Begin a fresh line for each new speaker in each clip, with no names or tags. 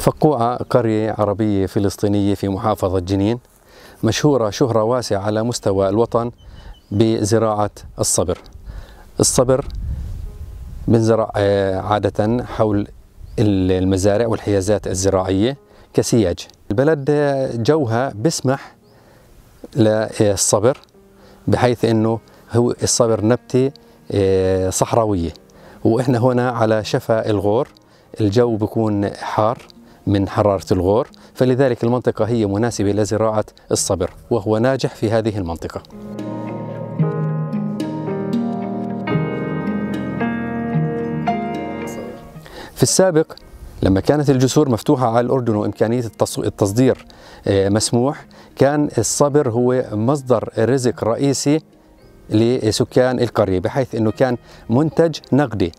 فقوعة قرية عربية فلسطينية في محافظة جنين مشهورة شهرة واسعة على مستوى الوطن بزراعة الصبر. الصبر بنزرع آه، عادة حول المزارع والحيازات الزراعية كسياج. البلد آه، جوها بسمح للصبر بحيث إنه هو الصبر نبتة آه، صحراوية. وإحنا هنا على شفا الغور الجو بيكون حار. من حرارة الغور فلذلك المنطقة هي مناسبة لزراعة الصبر وهو ناجح في هذه المنطقة. في السابق لما كانت الجسور مفتوحة على الأردن وإمكانية التصدير آه، مسموح كان الصبر هو مصدر رزق رئيسي لسكان القرية بحيث أنه كان منتج نقدي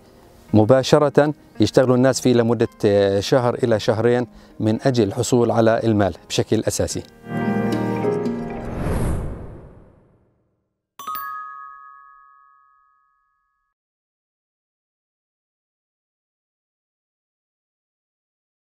مباشرة يشتغلوا الناس فيه لمدة آه، شهر إلى شهرين من أجل الحصول على المال بشكل أساسي.